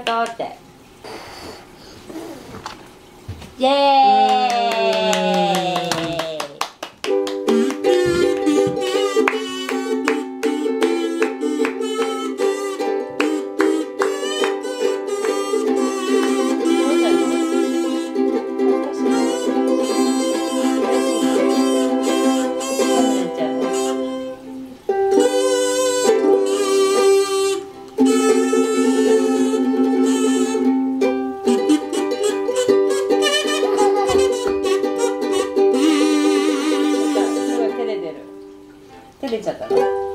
about that. Yay! 照れちゃったね。